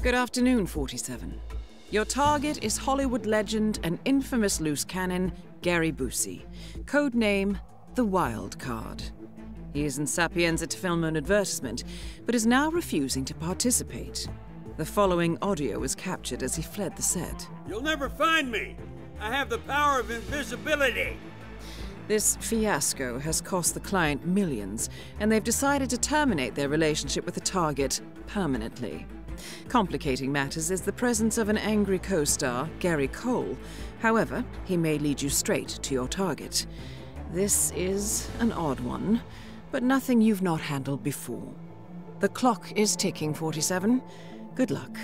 Good afternoon, 47. Your target is Hollywood legend and infamous loose cannon, Gary Busey. Codename, The Wild Card. He is in Sapienza to film an advertisement, but is now refusing to participate. The following audio was captured as he fled the set. You'll never find me! I have the power of invisibility! This fiasco has cost the client millions, and they've decided to terminate their relationship with the target permanently. Complicating matters is the presence of an angry co star, Gary Cole. However, he may lead you straight to your target. This is an odd one, but nothing you've not handled before. The clock is ticking, 47. Good luck.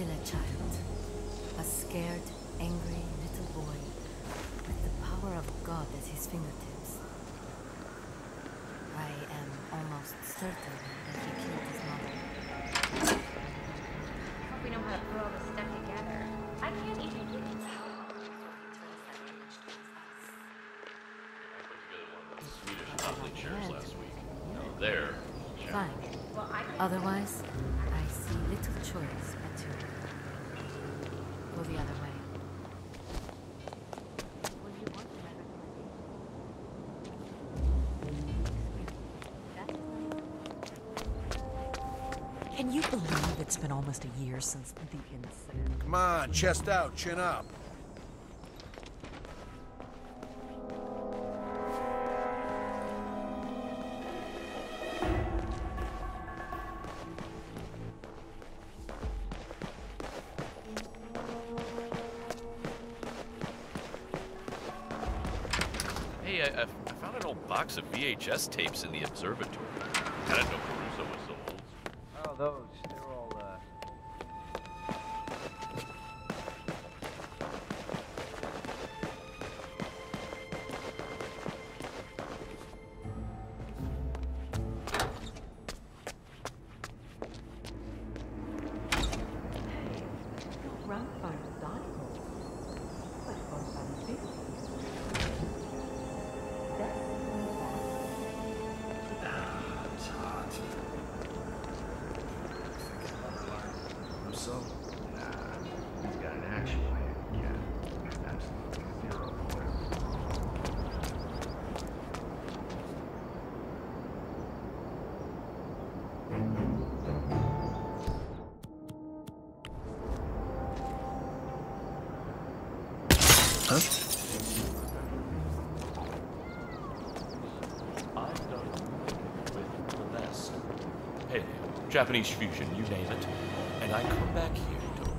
Still a child. A scared, angry little boy with the power of God at his fingertips. I am almost certain that he killed his mother. hope we know how to put all this stuff together. I can't even get it. Swedish chocolate chairs last week. Now there. Fine. Well, I can Otherwise, I see little choice but to go the other way. Can you believe it's been almost a year since the incident? Come on, chest out, chin up. Box of VHS tapes in the observatory. I didn't know Japanese fusion, you name it. And I come back here to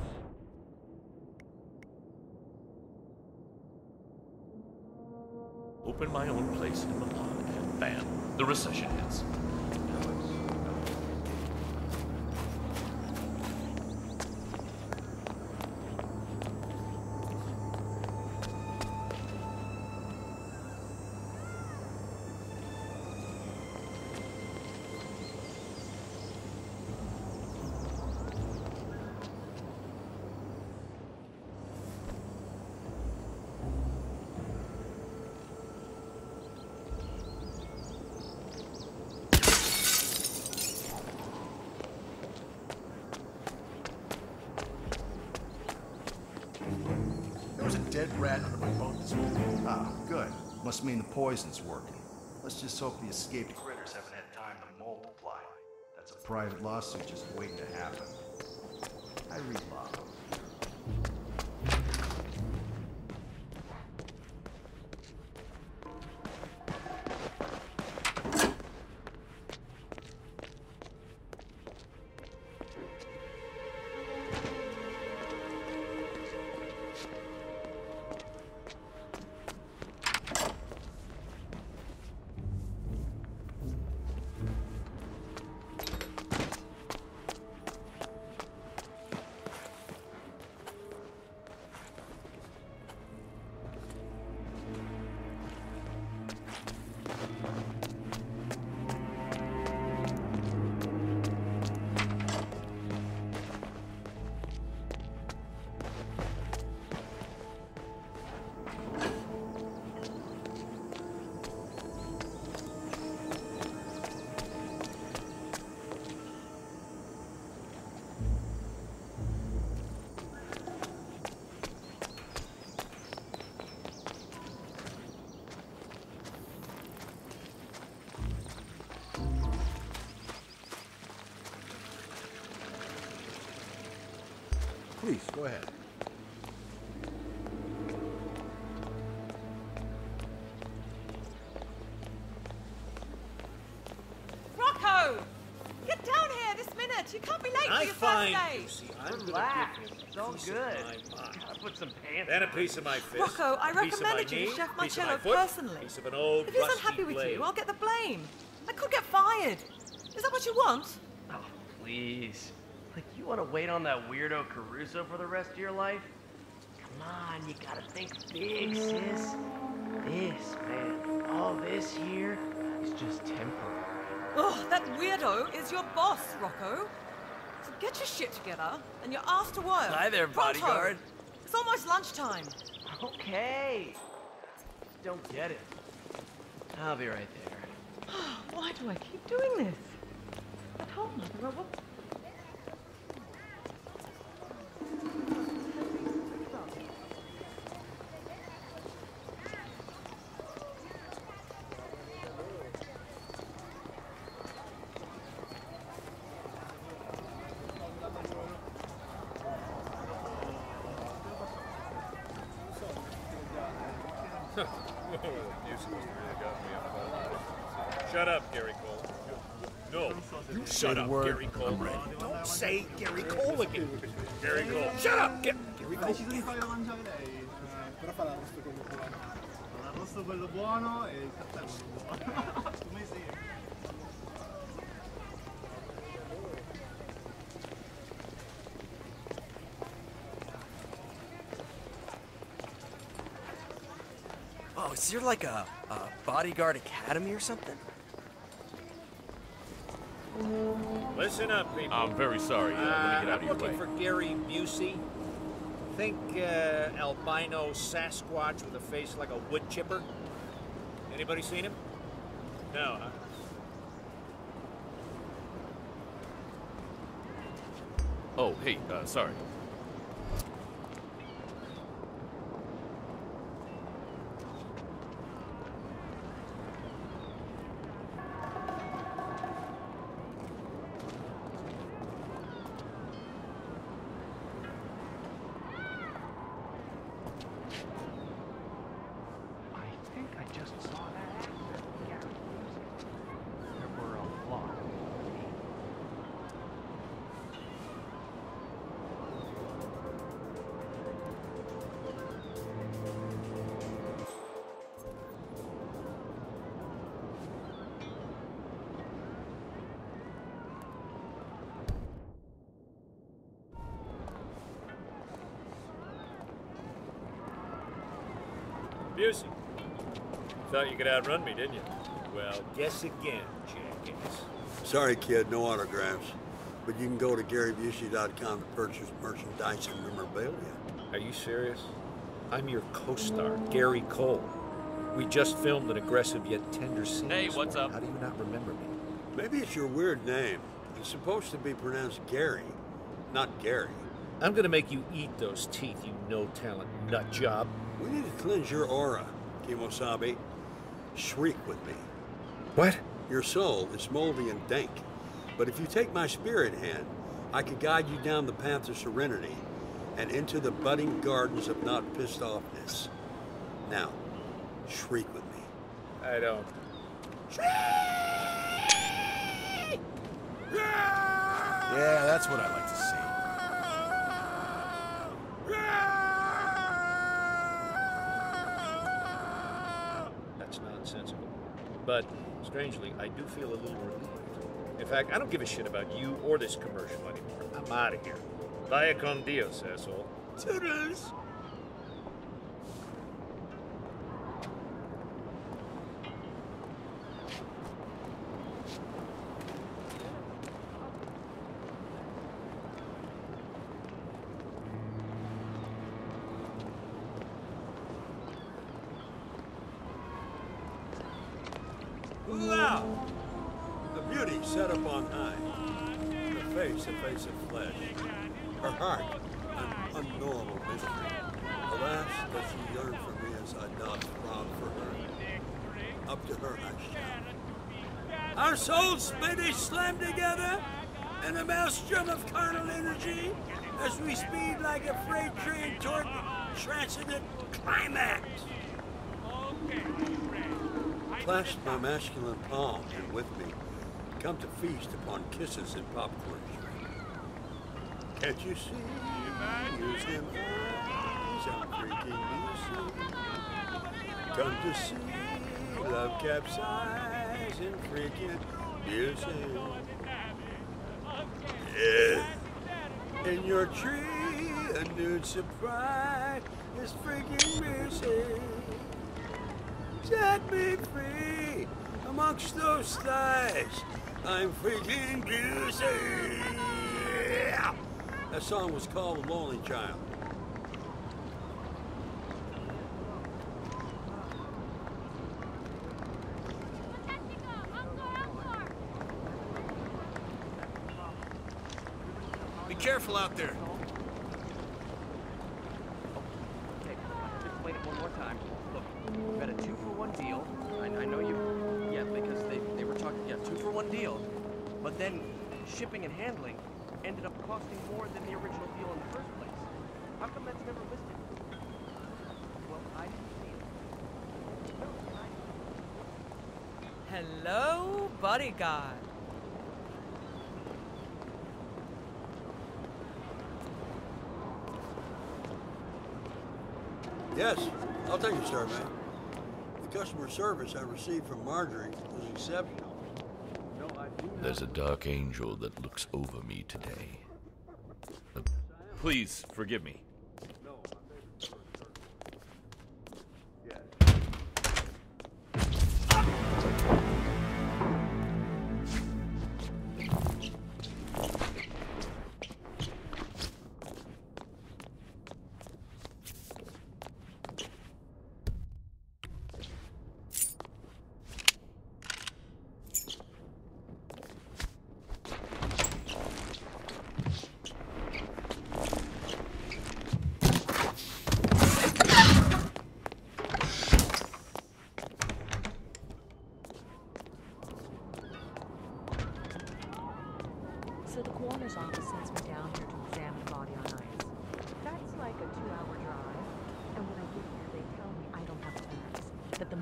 open my own place in Milan, and bam, the recession hits. Poison's working. Let's just hope the escaped critters haven't had time to multiply. That's a private lawsuit just waiting to happen. I read law. Go ahead. Rocco! Get down here this minute! You can't be late for I your find, first day! Lucy, I'm gonna Relax. give him It's a all piece good. of my. I put some pants Then a piece of my fist. Rocco, I a piece recommended you to Chef piece my Marcello foot, personally. Piece of an old If he's rusty unhappy with you, I'll get the blame. I could get fired. Is that what you want? Oh, please. Like, you want to wait on that weirdo Caruso for the rest of your life? Come on, you gotta think big, sis. This, man, all this here is just temporary. Oh, that weirdo is your boss, Rocco. So get your shit together and your ass to work. Hi there, Pronto. bodyguard. It's almost lunchtime. Okay. Don't get it. I'll be right there. Why do I keep doing this? I told Mother I Shut up, Gary Cole. No, you shut the up, word, Gary Cole. I'm ready. Don't say Gary Cole again. Gary Cole. Shut up, Ga- Gary Cole. deciso di farlo mangiare lei, però fa l'arrosto quello buono. L'arrosto quello buono e il caffè buono. Come si? Is there like a, a bodyguard academy or something? Listen up, people. I'm very sorry. Uh, let me Uh, get out I'm of your looking way. for Gary Busey. Think uh, albino Sasquatch with a face like a wood chipper. Anybody seen him? No, huh? Oh, hey, uh, sorry. Busey. Thought you could outrun me, didn't you? Well, guess again, jackass. Sorry, kid, no autographs. But you can go to GaryBusey.com to purchase merchandise and memorabilia. Are you serious? I'm your co-star, Gary Cole. We just filmed an aggressive yet tender scene. Hey, what's up? How do you not remember me? Maybe it's your weird name. It's supposed to be pronounced Gary, not Gary. I'm gonna make you eat those teeth, you no-talent nut job. We need to cleanse your aura, Kimosabe. Shriek with me. What? Your soul is moldy and dank. But if you take my spirit hand, I can guide you down the path of serenity and into the budding gardens of not pissed offness. Now, shriek with me. I don't. Shriek! Yeah, that's what I like to see. But, strangely, I do feel a little relieved. In fact, I don't give a shit about you or this commercial anymore. I'm out of here. Vaya Dios, asshole. Toodles! A beauty set up on high. Her face, a face of flesh. Her heart, an unknowable mystery. Alas, does she yearn for me as I not throb for her. Up to her I shout. Our souls may they slam together in a maelstrom of carnal energy as we speed like a freight train toward the transcendent climax. Clasp my masculine palm and with me come to feast upon kisses and popcorn. Can't you see? Use them eyes, I'm freaking. Come to see love capsize and freaking music. Yeah. In your tree, a nude surprise is freaking music. Set me free amongst those thighs. I'm freaking busy. That song was called The Lonely Child. Be careful out there. Okay, just explain it one more time. Look, you got a two for one deal. I, I know you. Yeah, because they, they were talking. Yeah, two for one deal. But then shipping and handling ended up costing more than the original deal in the first place. How come that's never listed? Well, I didn't see it. No, I- Hello, bodyguard. Yes, I'll take a survey. The customer service I received from Marjorie was exceptional. There's a dark angel that looks over me today. Please forgive me.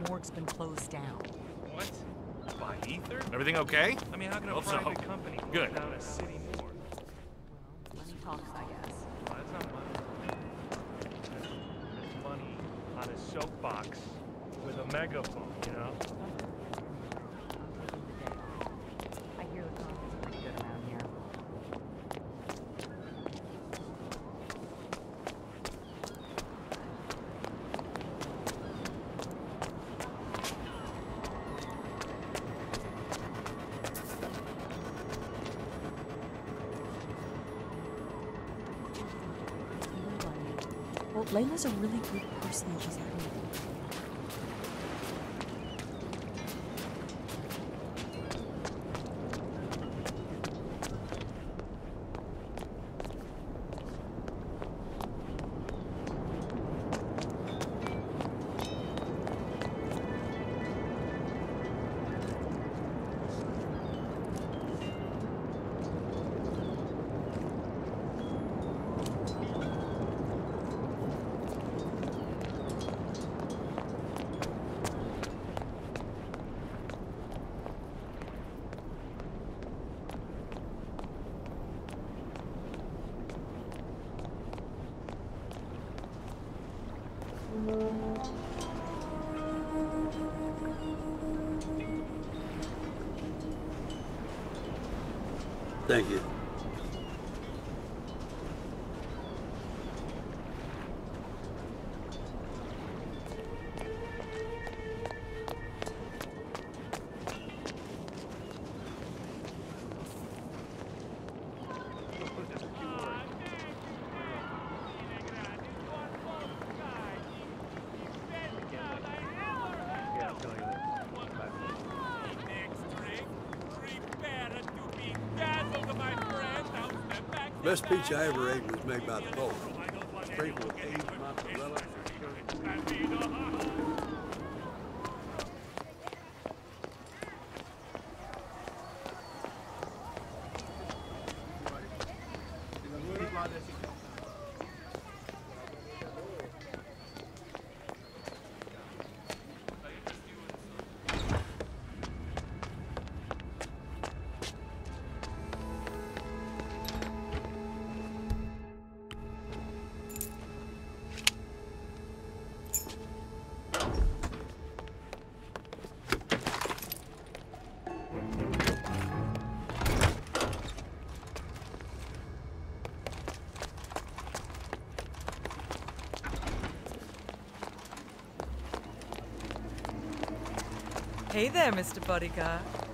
Morgue's been closed down. What? By Ether? Everything okay? I mean, how can a Hope so. private company Good. close down a city morgue? Money talks, I guess. Well, that's not money. That's money on a soapbox with a megaphone, you know? Layla's a really good person she's a Best pizza I ever ate was made by the Pope. Sprinkled with aged mozzarella. Hey there, Mr. Bodyguard.